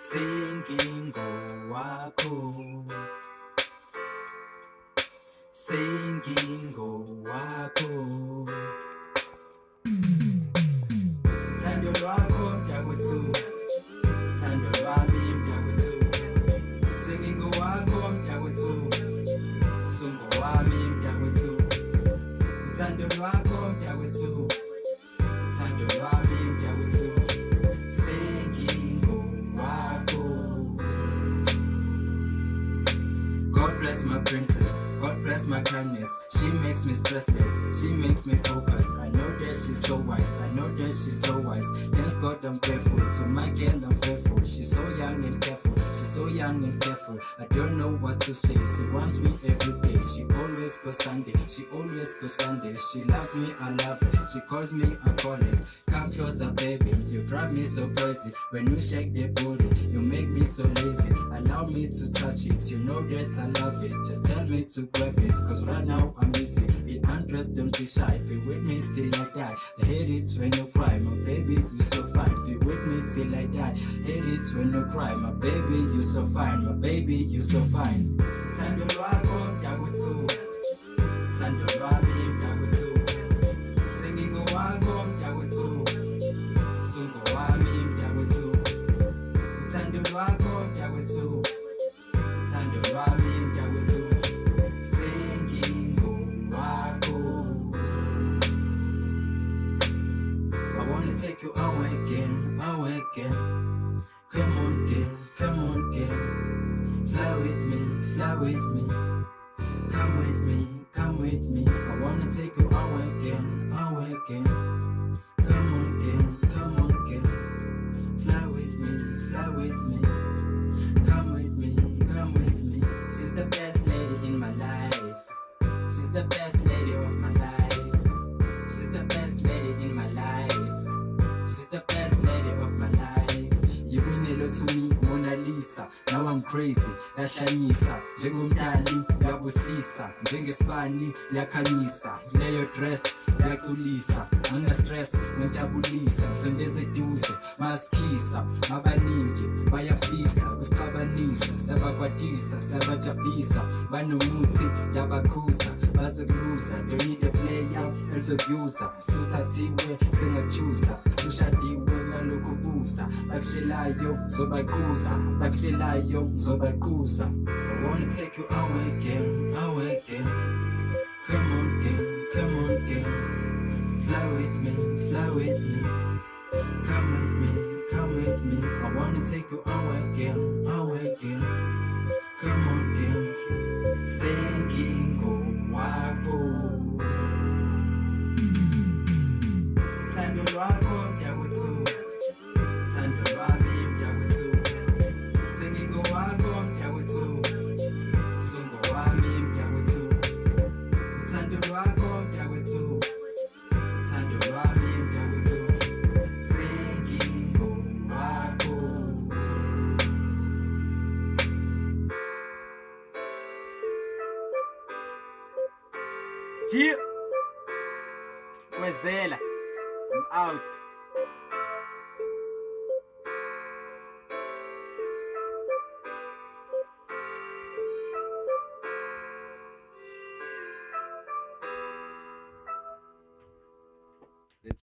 singing ngowakho. Singing ngowakho. princess. God bless my kindness. She makes me stressless. She makes me focus. I know that she's so wise. I know that she's so wise. Thanks God I'm grateful. To my girl I'm faithful. She's so young and careful. She's so young and careful. I don't know what to say. She wants me every day. She always goes Sunday. She always goes Sunday. She loves me. I love her. She calls me. I call her. Come closer, baby. You drive me so crazy. When you shake the booty, you make me so lazy. Allow me to touch it. You know that I love it. Just tell me to grab it. Cause right now I'm busy. Be undressed, don't be shy. Be with me till I die. I hate it when you cry. My baby, you so fine. Be with me till I die. Hate it when you cry. My baby, you so fine. My baby, you so fine. Tando lwako mntakwethu. Tando wakho. Ah, I wanna take you away again, away again. Come on, girl, come on, girl. Fly with me, fly with me. Come with me, come with me. I wanna take you away again, away again. Mona Lisa. Now I'm crazy, yahlanyisa njengomdali yabusisa njengesibani yakhanyisa leyo dress yaculisa angina stress ngijabulisa sondeze eduze masikhisa abaningi bayafisa kusixabanisa sabakwatisa sabajabhisa banomuthi yabakhuza bazokuluza don't need a player elizokuza suthathiwe sengajuza sushadiwe ngalokhu buza bakushelayo zobaquza bakushelayo zobaquza I wanna take you away again, away again. Come on girl, come on girl Fly with me, fly with me. Come with me, come with me. I wanna take you away again, away again Ti. Coiselha. É, né? Out.